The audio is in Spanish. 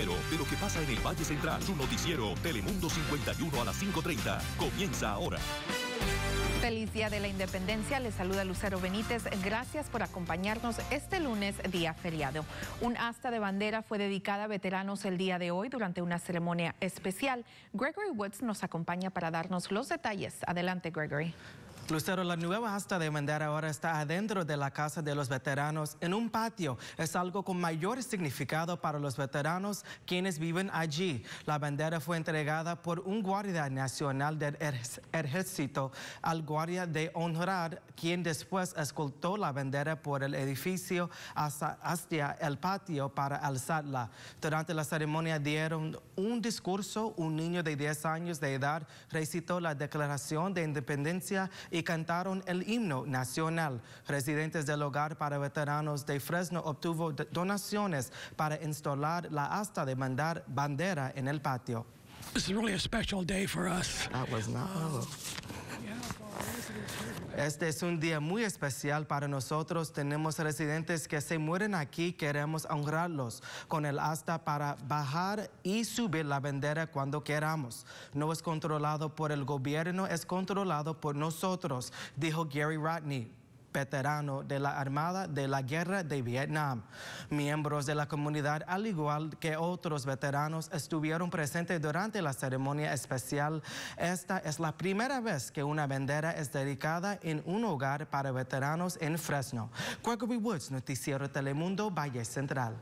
primero de lo que pasa en el Valle Central. Su noticiero, Telemundo 51 a las 5.30. Comienza ahora. Feliz Día de la Independencia, les saluda Lucero Benítez. Gracias por acompañarnos este lunes, día feriado. Un asta de bandera fue dedicada a veteranos el día de hoy durante una ceremonia especial. Gregory Woods nos acompaña para darnos los detalles. Adelante, Gregory. Lucero, la nueva asta de bandera ahora está adentro de la Casa de los Veteranos, en un patio. Es algo con mayor significado para los veteranos quienes viven allí. La bandera fue entregada por un guardia nacional del ejército al guardia de honrar, quien después escoltó la bandera por el edificio hasta, el patio para alzarla. Durante la ceremonia dieron un discurso. Un niño de 10 años de edad recitó la Declaración de Independencia y cantaron el himno nacional. Residentes del hogar para veteranos de Fresno obtuvo donaciones para instalar la asta de mandar bandera en el patio. This is really a special day for us. That was not. Este es un día muy especial para nosotros. Tenemos residentes que se mueren aquí. Queremos honrarlos con el asta para bajar y subir la bandera cuando queramos. No es controlado por el gobierno, es controlado por nosotros, dijo Gary Rodney veterano de la Armada de la Guerra de Vietnam. Miembros de la comunidad, al igual que otros veteranos, estuvieron presentes durante la ceremonia especial. Esta es la primera vez que una bandera es dedicada en un hogar para veteranos en Fresno. Gregory Woods, Noticiero Telemundo, Valle Central.